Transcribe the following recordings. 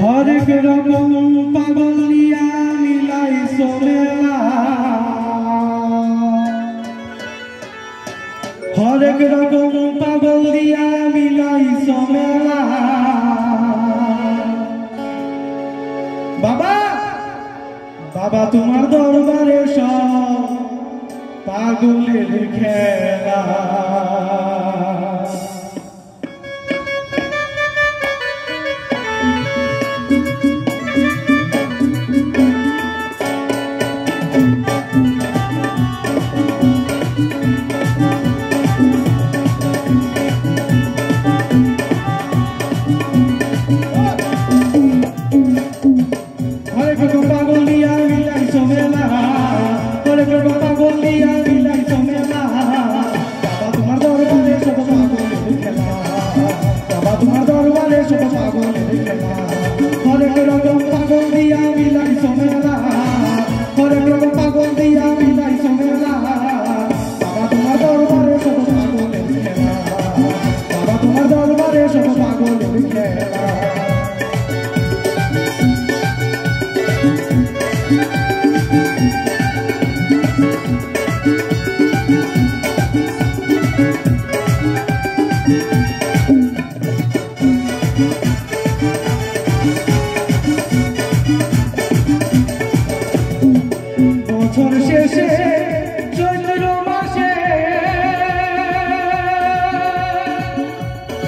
হরেক রকম পাগলিয়া মিলাই সোমেলা হরেক রকম পাগলিয়া মিলাই সোমেলা বাবা বাবা তোমার দরবারে সব পাগলের খেলা। 照着发光也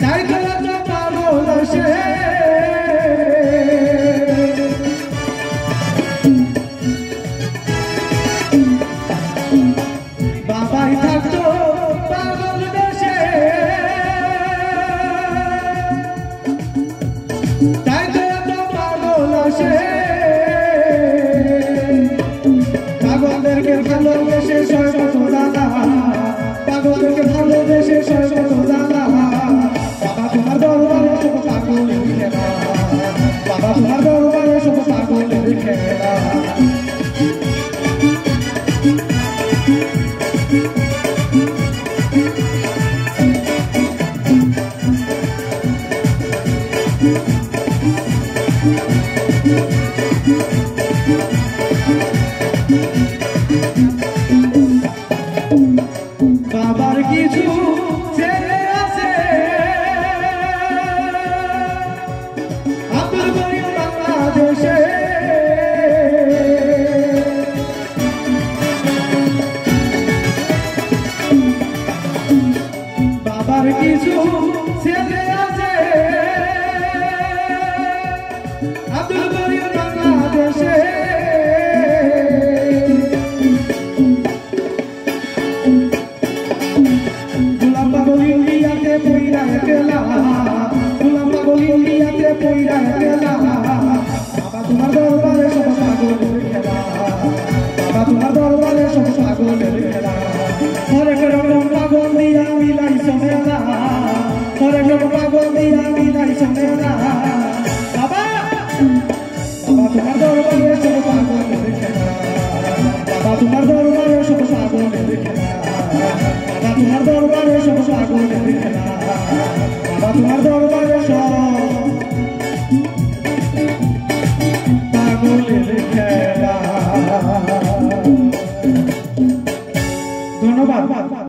Dai que la tapa পরশে বাবাই থাকতো পাগল তাই তো পাগলদেরকে ভালোবেসে বাবার কিছু বাবা তোমার দরবারে পাগল